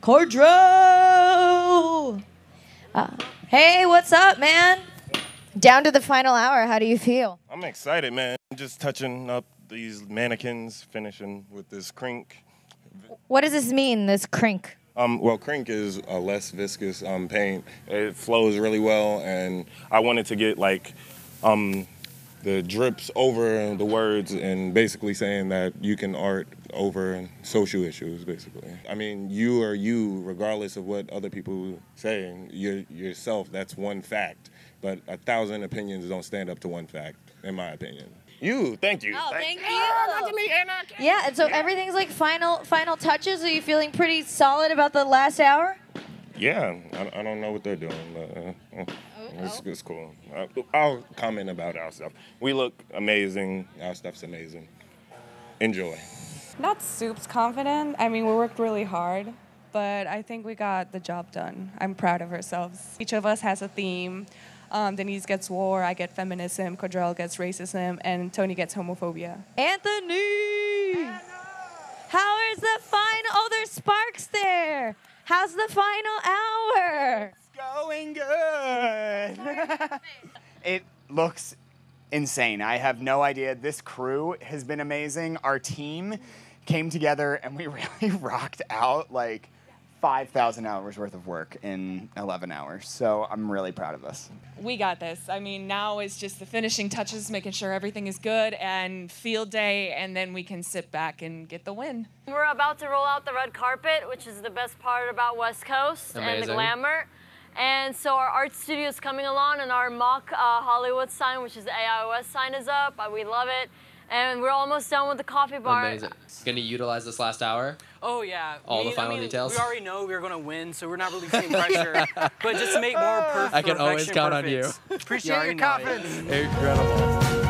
Cordro. Uh, hey, what's up, man? Down to the final hour. How do you feel? I'm excited, man. I'm Just touching up these mannequins, finishing with this Krink. What does this mean, this Krink? Um, well, Krink is a less viscous um, paint. It flows really well, and I wanted to get like um, the drips over the words and basically saying that you can art over social issues, basically. I mean, you are you, regardless of what other people say. You're yourself. That's one fact. But a thousand opinions don't stand up to one fact, in my opinion. You, thank you. Oh, thank, you. Yeah, and so everything's like final final touches. Are you feeling pretty solid about the last hour? Yeah, I, I don't know what they're doing, but uh, it's, it's cool. I, I'll comment about our stuff. We look amazing. Our stuff's amazing. Enjoy. Not soups confident. I mean, we worked really hard, but I think we got the job done. I'm proud of ourselves. Each of us has a theme. Um, Denise gets war, I get feminism, Cordell gets racism, and Tony gets homophobia. Anthony! How is the final? Oh, there's sparks there. How's the final hour? It's Going good. it looks insane. I have no idea. This crew has been amazing. Our team came together and we really rocked out like 5,000 hours worth of work in 11 hours. So I'm really proud of us. We got this. I mean, now it's just the finishing touches, making sure everything is good, and field day, and then we can sit back and get the win. We're about to roll out the red carpet, which is the best part about West Coast and the glamour. And so our art studio is coming along, and our mock uh, Hollywood sign, which is the AIOS sign, is up. Uh, we love it. And we're almost done with the coffee bar. Amazing. Going to utilize this last hour? Oh yeah. All the We- final I mean, details? We already know we're gonna win, so we're not really feeling pressure. but just to make more perfect. I can always count on you. Appreciate your confidence. Incredible.